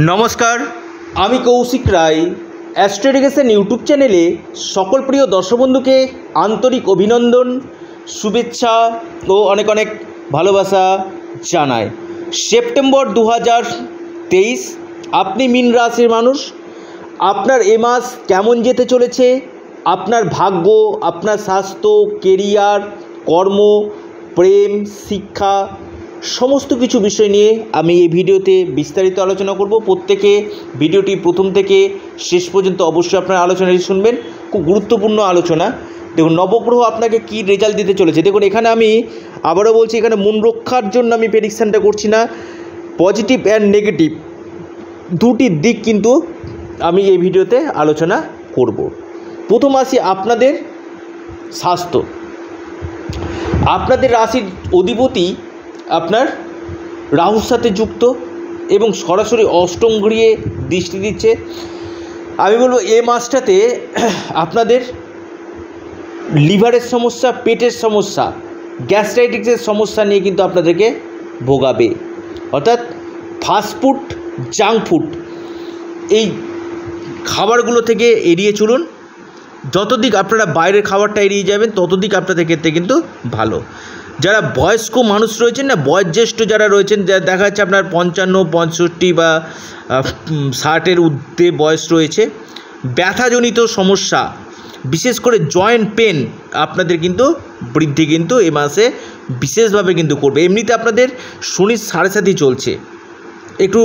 নমস্কার, আমি কৌশিক রায়। অ্যাস্ট্রোডিকেশন ইউটিউব চ্যানেলে সকল প্রিয় দর্শক বন্ধুকে আন্তরিক অভিনন্দন, শুভেচ্ছা ও অনেক অনেক ভালোবাসা জানাই। সেপ্টেম্বর দু তেইশ, আপনি মিন রাশির মানুষ। আপনার এ মাস কেমন যেতে চলেছে? আপনার ভাগ্য, আপনার স্বাস্থ্য কেরিয়ার কর্ম, প্রেম, শিক্ষা সমস্ত কিছু বিষয় নিয়ে আমি এই ভিডিওতে বিস্তারিত আলোচনা করব। প্রত্যেকে ভিডিওটি প্রথম থেকে শেষ পর্যন্ত অবশ্যই আপনার আলোচনাটি শুনবেন। খুব গুরুত্বপূর্ণ আলোচনা। দেখুন, নবগ্রহ আপনাকে কি রেজাল্ট দিতে চলেছে? দেখুন, এখানে আমি আবারও বলছি, এখানে মন রক্ষার জন্য আমি প্রেডিকশানটা করছি না। পজিটিভ অ্যান্ড নেগেটিভ দুটি দিক কিন্তু আমি এই ভিডিওতে আলোচনা করব। প্রথম আসি আপনাদের স্বাস্থ্য। আপনাদের রাশির অধিপতি আপনার রাহুর সাথে যুক্ত এবং সরাসরি অষ্টম গৃহে দৃষ্টি দিচ্ছে। আমি বলব, এ মাসটাতে আপনাদের লিভারের সমস্যা, পেটের সমস্যা, গ্যাস্ট্রাইটিসের সমস্যা নিয়ে কিন্তু আপনাদেরকে ভোগাবে। অর্থাৎ ফাস্টফুড জাঙ্ক ফুড, এই খাবারগুলো থেকে এড়িয়ে চলুন। যতদিক আপনারা বাইরের খাবারটা এড়িয়ে যাবেন ততদিক আপনাদের ক্ষেত্রে কিন্তু ভালো। যারা বয়স্ক মানুষ রয়েছেন না, বয়োজ্যেষ্ঠ যারা রয়েছেন, যা দেখা যাচ্ছে আপনার পঞ্চান্ন, পঁয়ষট্টি বা ষাটের ঊর্ধ্বে বয়স রয়েছে, ব্যথাজনিত সমস্যা, বিশেষ করে জয়েন্ট পেন আপনাদের কিন্তু বৃদ্ধি কিন্তু এ মাসে বিশেষভাবে কিন্তু করবে। এমনিতে আপনাদের শনির সাড়ে সাথেই চলছে। একটু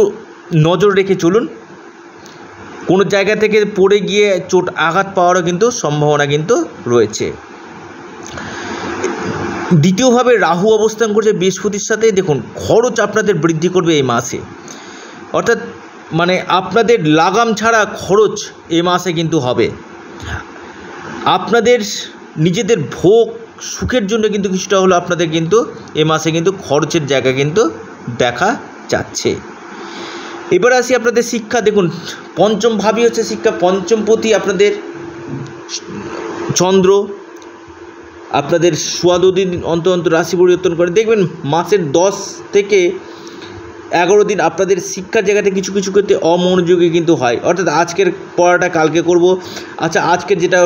নজর রেখে চলুন। কোনো জায়গা থেকে পড়ে গিয়ে চোট আঘাত পাওয়ারও কিন্তু সম্ভাবনা কিন্তু রয়েছে। দ্বিতীয়ভাবে রাহু অবস্থান করছে বৃহস্পতির সাথে। দেখুন, খরচ আপনাদের বৃদ্ধি করবে এই মাসে। অর্থাৎ মানে আপনাদের লাগাম ছাড়া খরচ এ মাসে কিন্তু হবে। আপনাদের নিজেদের ভোগ, সুখের জন্য কিন্তু কিছুটা হলো আপনাদের কিন্তু এ মাসে কিন্তু খরচের জায়গা কিন্তু দেখা যাচ্ছে। এবার আসি আপনাদের শিক্ষা। দেখুন, পঞ্চম ভাবই হচ্ছে শিক্ষা পঞ্চমপতি আপনাদের চন্দ্র, আপনাদের দিন অন্তর অন্তর রাশি পরিবর্তন করে। দেখবেন, মাসের দশ থেকে এগারো দিন আপনাদের শিক্ষার জায়গাতে কিছু কিছু ক্ষেত্রে অমনোযোগী কিন্তু হয়। অর্থাৎ আজকের পড়াটা কালকে করব আচ্ছা আজকের যেটা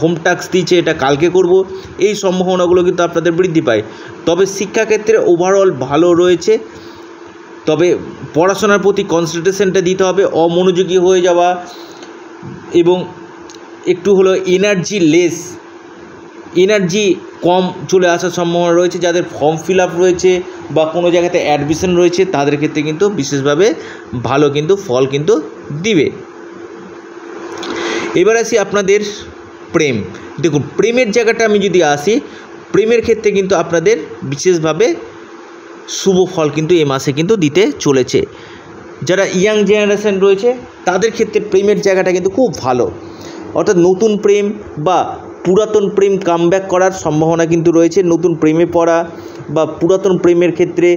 হোম টাস্ক দিয়েছে এটা কালকে করব, এই সম্ভাবনাগুলো কিন্তু আপনাদের বৃদ্ধি পায়। তবে শিক্ষাক্ষেত্রে ওভারঅল ভালো রয়েছে। তবে পড়াশোনার প্রতি কনসেন্ট্রেশনটা দিতে হবে, অমনোযোগী হয়ে যাওয়া এবং একটু হলো এনার্জি লেস এনার্জি কম চলে আসার সম্ভাবনা রয়েছে, যাদের ফর্ম ফিল আপ রয়েছে বা কোনো জায়গাতে অ্যাডমিশন রয়েছে, তাদের ক্ষেত্রে কিন্তু বিশেষভাবে ভালো কিন্তু ফল কিন্তু দিবে। এবার আসি আপনাদের প্রেম। দেখুন, প্রেমের জায়গাটা আমি যদি আসি, প্রেমের ক্ষেত্রে কিন্তু আপনাদের বিশেষভাবে শুভ ফল কিন্তু এ মাসে কিন্তু দিতে চলেছে। যারা ইয়াং জেনারেশন রয়েছে, তাদের ক্ষেত্রে প্রেমের জায়গাটা কিন্তু খুব ভালো। অর্থাৎ নতুন প্রেম বা পুরাতন প্রেম কামব্যাক করার সম্ভাবনা কিন্তু রয়েছে। নতুন প্রেমে পড়া বা পুরাতন প্রেমের ক্ষেত্রে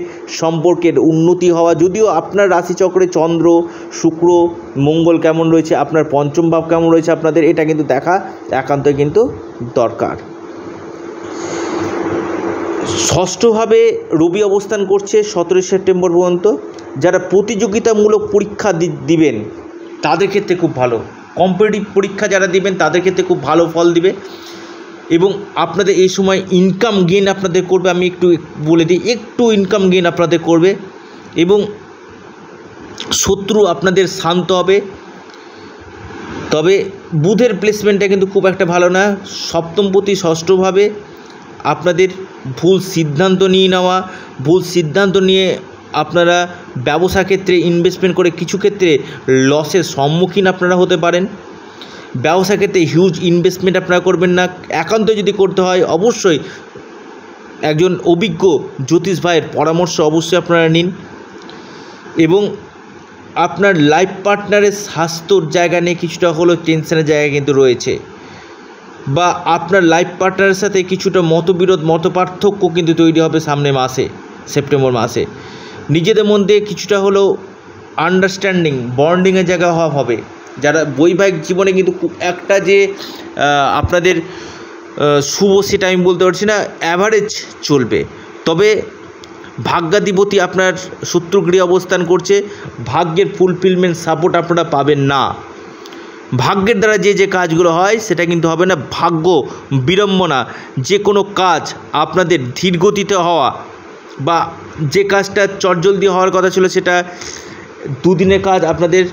সম্পর্কের উন্নতি হওয়া, যদিও আপনার রাশিচক্রে চন্দ্র, শুক্র, মঙ্গল কেমন রয়েছে, আপনার পঞ্চম ভাব কেমন রয়েছে আপনাদের, এটা কিন্তু দেখা একান্তই কিন্তু দরকার। ষষ্ঠভাবে রবি অবস্থান করছে সতেরোই সেপ্টেম্বর পর্যন্ত। যারা প্রতিযোগিতামূলক পরীক্ষা দিবেন, তাদের ক্ষেত্রে খুব ভালো। কম্পিটিটিভ পরীক্ষা যারা দিবেন, তাদের ক্ষেত্রে খুব ভালো ফল দিবে। এবং আপনাদের এই সময় ইনকাম গেন আপনাদের করবে, আমি একটু বলে দিই, একটু ইনকাম গেন আপনাদের করবে। এবং শত্রু আপনাদের শান্ত হবে। তবে বুধের প্লেসমেন্টটা কিন্তু খুব একটা ভালো না। সপ্তমপতি ষষ্ঠভাবে আপনাদের ভুল সিদ্ধান্ত নিয়ে নেওয়া, ভুল সিদ্ধান্ত নিয়ে আপনারা ব্যবসা ক্ষেত্রে ইনভেস্টমেন্ট করে কিছু ক্ষেত্রে লসের সম্মুখীন আপনারা হতে পারেন। ব্যবসা ক্ষেত্রে হিউজ ইনভেস্টমেন্ট আপনারা করবেন না। একান্ত যদি করতে হয়, অবশ্যই একজন অভিজ্ঞ জ্যোতিষ ভাইয়ের পরামর্শ অবশ্যই আপনারা নিন। এবং আপনার লাইফ পার্টনারের স্বাস্থ্যর জায়গা নিয়ে কিছুটা হলেও টেনশনের জায়গা কিন্তু রয়েছে। বা আপনার লাইফ পার্টনারের সাথে কিছুটা মতবিরোধ মত পার্থক্য কিন্তু তৈরি হবে সামনে মাসে, সেপ্টেম্বর মাসে। নিজেদের মধ্যে কিছুটা হলেও আন্ডারস্ট্যান্ডিং বন্ডিংয়ের জায়গা হবে। যারা বৈবাহিক জীবনে কিন্তু একটা যে আপনাদের শুভ সেটা আমি বলতে পারছি না অ্যাভারেজ চলবে। তবে ভাগ্যাধিপতি আপনার শত্রুগৃহে অবস্থান করছে, ভাগ্যের ফুলফিলমেন্ট সাপোর্ট আপনারা পাবেন না। ভাগ্যের দ্বারা যে যে কাজগুলো হয়, সেটা কিন্তু হবে না ভাগ্য বিড়ম্বনা। যে কোনো কাজ আপনাদের ধীরগতিতে হওয়া বা যে কাজটা চটজলদি হওয়ার কথা ছিল, সেটা দুদিনের কাজ আপনাদের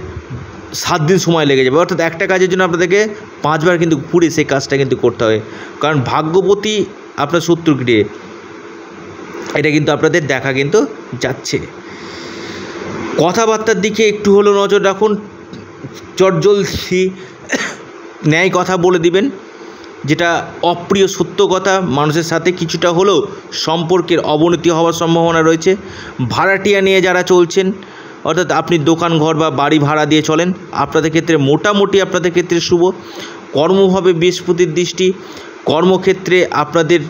সাত দিন সময় লেগে যাবে। অর্থাৎ একটা কাজের জন্য আপনাদেরকে পাঁচবার কিন্তু ঘুরে সেই কাজটা কিন্তু করতে হবে। কারণ ভাগ্যপতি আপনার শত্রুগৃহে এটা কিন্তু আপনাদের দেখা কিন্তু যাচ্ছে। কথাবার্তার দিকে একটু হলেও নজর রাখুন। চটজলদি ন্যায় কথা বলে দিবেন, যেটা অপ্রিয় সত্য কথা, মানুষের সাথে কিছুটা হলেও সম্পর্কের অবনতি হওয়ার সম্ভাবনা রয়েছে। ভাড়াটিয়া নিয়ে যারা চলছেন, অর্থাৎ আপনি দোকান ঘর বা বাড়ি ভাড়া দিয়ে চলেন, আপনাদের ক্ষেত্রে মোটামুটি আপনাদের ক্ষেত্রে শুভ। কর্মভাবে বৃহস্পতির দৃষ্টি, কর্মক্ষেত্রে আপনাদের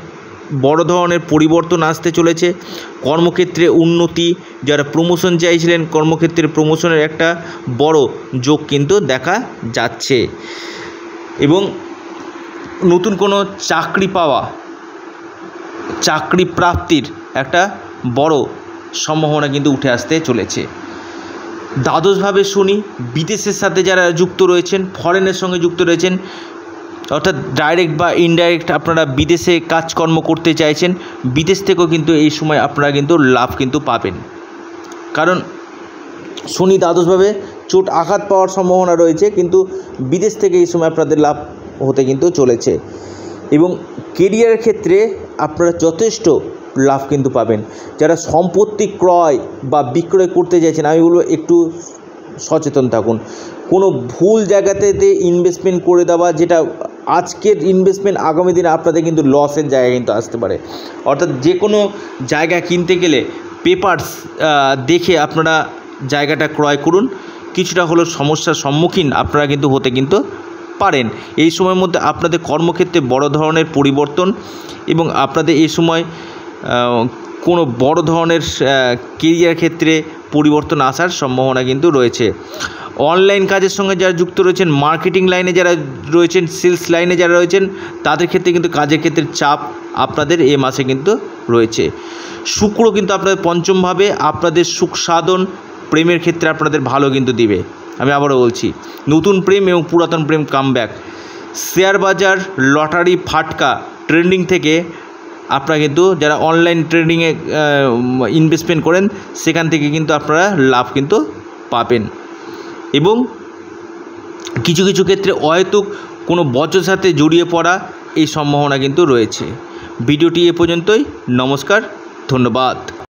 বড় ধরনের পরিবর্তন আসতে চলেছে। কর্মক্ষেত্রে উন্নতি, যারা প্রমোশন চাইছিলেন কর্মক্ষেত্রে প্রমোশনের একটা বড় যোগ কিন্তু দেখা যাচ্ছে। এবং নতুন কোনো চাকরি পাওয়া, চাকরি প্রাপ্তির একটা বড় সম্ভাবনা কিন্তু উঠে আসতে চলেছে। দ্বাদশভাবে শুনি, বিদেশের সাথে যারা যুক্ত রয়েছেন ফরেনের সঙ্গে যুক্ত রয়েছেন অর্থাৎ ডাইরেক্ট বা ইনডাইরেক্ট আপনারা বিদেশে কাজকর্ম করতে চাইছেন, বিদেশ থেকেও কিন্তু এই সময় আপনারা কিন্তু লাভ কিন্তু পাবেন। কারণ শনি দ্বাদশভাবে চোট আঘাত পাওয়ার সম্ভাবনা রয়েছে, কিন্তু বিদেশ থেকে এই সময় আপনাদের লাভ হতে কিন্তু চলেছে। এবং কেরিয়ারের ক্ষেত্রে আপনারা যথেষ্ট লাভ কিন্তু পাবেন। যারা সম্পত্তি ক্রয় বা বিক্রয় করতে চাইছেন, আমি বলব একটু সচেতন থাকুন। কোনো ভুল জায়গাতে ইনভেস্টমেন্ট করে দেওয়া, যেটা আজকের ইনভেস্টমেন্ট আগামী দিনে আপনাদের কিন্তু লসের জায়গা কিন্তু আসতে পারে। অর্থাৎ যে কোনো জায়গা কিনতে গেলে পেপারস দেখে আপনারা জায়গাটা ক্রয় করুন। কিছুটা হলেও সমস্যার সম্মুখীন আপনারা কিন্তু হতে কিন্তু পারেন। এই সময়ের মধ্যে আপনাদের কর্মক্ষেত্রে বড় ধরনের পরিবর্তন এবং আপনাদের এই সময় কোনো বড় ধরনের কেরিয়ার ক্ষেত্রে পরিবর্তন আসার সম্ভাবনা কিন্তু রয়েছে। অনলাইন কাজের সঙ্গে যারা যুক্ত রয়েছেন, মার্কেটিং লাইনে যারা রয়েছেন, সেলস লাইনে যারা রয়েছেন, তাদের ক্ষেত্রে কিন্তু কাজের ক্ষেত্রে চাপ আপনাদের এ মাসে কিন্তু রয়েছে। শুক্র কিন্তু আপনাদের পঞ্চমভাবে আপনাদের সুখ সাধন, প্রেমের ক্ষেত্রে আপনাদের ভালো কিন্তু দিবে। আমি আবারও বলছি, নতুন প্রেম এবং পুরাতন প্রেম কামব্যাক শেয়ার বাজার, লটারি, ফাটকা, ট্রেন্ডিং থেকে আপনারা কিন্তু যারা অনলাইন ট্রেডিংয়ে ইনভেস্টমেন্ট করেন, সেখান থেকে কিন্তু আপনারা লাভ কিন্তু পাবেন। এবং কিছু কিছু ক্ষেত্রে অহেতুক কোনো বছর সাথে জড়িয়ে পড়া এই সম্ভাবনা কিন্তু রয়েছে। ভিডিওটি এ পর্যন্তই। নমস্কার, ধন্যবাদ।